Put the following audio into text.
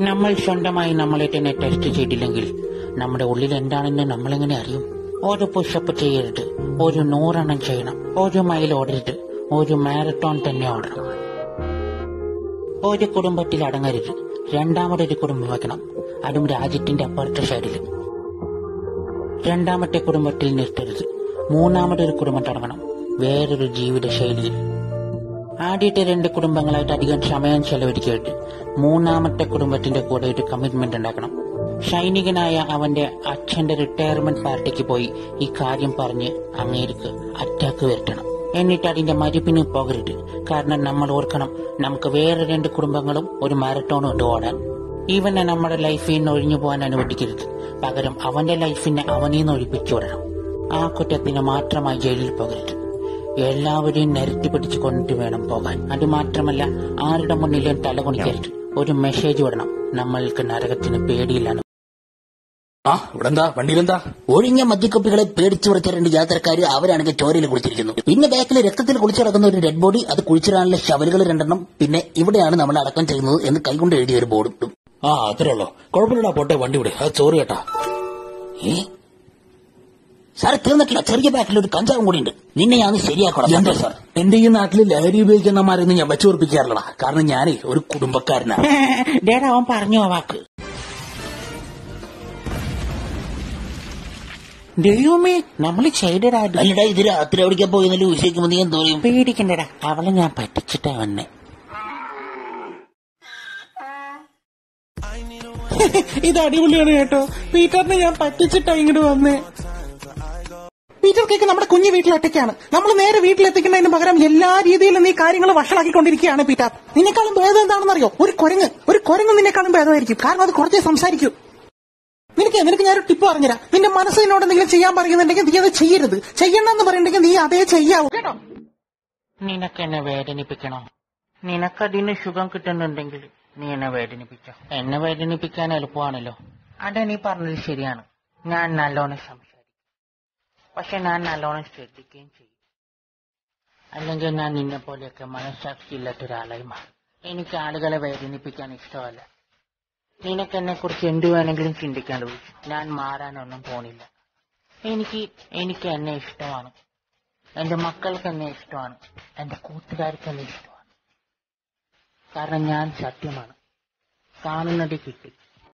നമ്മൾ സ്വന്തമായി നമ്മളെ തന്നെ ടെസ്റ്റ് ചെയ്തില്ലെങ്കിൽ നമ്മുടെ ഉള്ളിൽ എന്താണെന്ന് നമ്മളെങ്ങനെ അറിയും? ഒരു പുഷപ്പ് ചെയ്യരുത്. ഒരു നൂറെണ്ണം ചെയ്യണം. ഒരു മൈൽ ഓടരുത്. ഒരു മാരത്തോൺ തന്നെ ഓടണം. ഒരു കുടുംബത്തിൽ അടങ്ങരുത്. രണ്ടാമതൊരു കുടുംബം വെക്കണം. അതും രാജ്യത്തിന്റെ അപ്പുറത്തെ സൈഡിൽ രണ്ടാമത്തെ കുടുംബത്തിൽ നിർത്തരുത്. മൂന്നാമതൊരു കുടുംബം തുടങ്ങണം വേറൊരു ജീവിത ശൈലിയിൽ. ആദ്യത്തെ രണ്ട് കുടുംബങ്ങളായിട്ട് അധികം സമയം ചെലവഴിക്കരുത്. മൂന്നാമത്തെ കുടുംബത്തിന്റെ കൂടെ ഒരു കമ്മിറ്റ്മെന്റ് ഉണ്ടാക്കണം. സൈനികനായ അവന്റെ അച്ഛന്റെ റിട്ടയർമെന്റ് പാർട്ടിക്ക് പോയി ഈ കാര്യം പറഞ്ഞ് അങ്ങേർക്ക് അറ്റാക്ക് വരുത്തണം. എന്നിട്ട് അതിന്റെ മരുപ്പിന് പോകരുത്. കാരണം നമ്മൾ ഓർക്കണം നമുക്ക് വേറെ രണ്ട് കുടുംബങ്ങളും ഒരു മാരത്തോണും ഉണ്ട് ഓടാൻ. ഇവനെ നമ്മുടെ ലൈഫിൽ നിന്ന് ഒഴിഞ്ഞു പോകാൻ അനുവദിക്കരുത്. പകരം അവന്റെ ലൈഫിനെ അവനിൽ നിന്ന് ഒഴിപ്പിച്ചു വിടണം. ആ കുറ്റത്തിന് മാത്രമായി ജയിലിൽ പോകരുത്. എല്ലാവരെയും നിരത്തി പിടിച്ചു കൊണ്ടിട്ട് വേണം പോകാൻ. അത് മാത്രമല്ല ആരുടെ മുന്നിലും തലകുണിക്കരുത് ഒരു മെസ്സേജ് വിടണം. നമ്മൾക്ക് നരകത്തിന് പേടിയില്ലാന്ന് ആ ഇവിടെ എന്താ വണ്ടിയിലെന്താ? ഒഴിഞ്ഞ മദ്യക്കുപ്പികളെ പേടിച്ചു വിളിച്ച രണ്ട് യാത്രക്കാർ അവരാണെങ്കിൽ ചോരയിൽ കുളിച്ചിരിക്കുന്നു. പിന്നെ ബാക്കിൽ രക്തത്തിൽ കുളിച്ചു കിടക്കുന്ന ഒരു ഡെഡ് ബോഡി അത് കുളിച്ചിടാനുള്ള ശവലുകൾ രണ്ടെണ്ണം പിന്നെ ഇവിടെയാണ് നമ്മൾ അടക്കം ചെയ്യുന്നത് എന്ന് കൈകൊണ്ട് എഴുതിയ ഒരു ബോർഡും ആ അത്രേ ഉള്ളോ. കുഴപ്പമില്ലടാ പോട്ടെ വണ്ടി വിട്. അത് ചോറ് കേട്ടാ ഏ? സാർ തീർന്നിട്ടില്ല. ചെറിയ ബാക്കിൽ ഒരു കഞ്ചാവും കൂടി ഉണ്ട്. നിന്നെ ഞാൻ ശരിയാക്കണം. എന്താ സാർ എന്റെ ഈ നാട്ടിൽ ലഹരി ഉപയോഗിക്കുന്ന ഉപയോഗിക്കുന്നമാരൊന്നും ഞാൻ വെച്ചുറപ്പിക്കാറില്ലടാ കാരണം ഞാനേ ഒരു കുടുംബക്കാരനാണ് ഡേടാ അവൻ പറഞ്ഞു ആ വാക്ക്. ദൈവമേ നമ്മൾ ചെയ്തടാ അല്ലടാ ഇത് രാത്രി എവിടേക്കാ പോയെന്നല്ലേ ഉച്ചയ്ക്കുമ്പോ നീ എന്തോ പേടിക്കണ്ടടാ. അവളെ ഞാൻ പറ്റിച്ചിട്ടാ വന്നെ. ഇത് അടിപൊളിയാണ് കേട്ടോ. പീറ്ററിനെ ഞാൻ പറ്റിച്ചിട്ടാ ഇങ്ങോട്ട് വന്നേ. പീറ്റർ കേക്ക് നമ്മുടെ കുഞ്ഞു വീട്ടിൽ ഒറ്റയ്ക്കാണ് നമ്മൾ നേരെ വീട്ടിലെത്തിക്കുന്നതിന് പകരം എല്ലാ രീതിയിലും നീ കാര്യങ്ങൾ വഷളാക്കിക്കൊണ്ടിരിക്കുകയാണ് പീറ്റർ. നിന്നെക്കാളും ഭേദം എന്താണെന്നറിയോ? ഒരു കുരങ്ങ്. ഒരു കുരങ്ങ് നിന്നെക്കാളും ഭേദമായിരിക്കും. കാരണം അത് കുറച്ചേ സംസാരിക്കൂ. നിനക്ക് നിനക്ക് ഞാനൊരു ടിപ്പ് പറഞ്ഞുതരാം. നിന്റെ മനസ്സിനോട് എന്തെങ്കിലും ചെയ്യാൻ പറയുന്നുണ്ടെങ്കിൽ നീ അത് ചെയ്യരുത്. ചെയ്യണമെന്ന് പറയുന്നുണ്ടെങ്കിൽ നീ അതേ ചെയ്യാവൂ. കേട്ടോ? നിനക്ക് എന്നെ വേദനിപ്പിക്കണോ? നിനക്കതിന് സുഖം കിട്ടുന്നുണ്ടെങ്കിൽ നീ എന്നെ വേദനിപ്പിച്ചോ? എന്നെ വേദനിപ്പിക്കാൻ എളുപ്പമാണല്ലോ. അതെ നീ പറഞ്ഞത് ശരിയാണ്. ഞാൻ നല്ലോണം സംസാരിക്കും പക്ഷെ ഞാൻ നല്ലോണം ശ്രദ്ധിക്കുകയും ചെയ്യും. അല്ലെങ്കിൽ ഞാൻ നിന്നെ പോലെയൊക്കെ മനസ്സാക്ഷിയില്ലാത്ത ഒരാളായി മാറും. എനിക്ക് ആളുകളെ വേദനിപ്പിക്കാൻ ഇഷ്ടമല്ല. നിനക്ക് എന്നെ കുറിച്ച് എന്തു വേണമെങ്കിലും ചിന്തിക്കാൻ ഞാൻ മാറാനൊന്നും പോണില്ല. എനിക്ക് എനിക്ക് എന്നെ ഇഷ്ടമാണ്. എന്റെ മക്കൾക്ക് എന്നെ ഇഷ്ടമാണ്. എന്റെ കൂട്ടുകാർക്ക് എന്നെ ഇഷ്ടമാണ്. കാരണം ഞാൻ സത്യമാണ്. കാണുന്നത് കിട്ടി.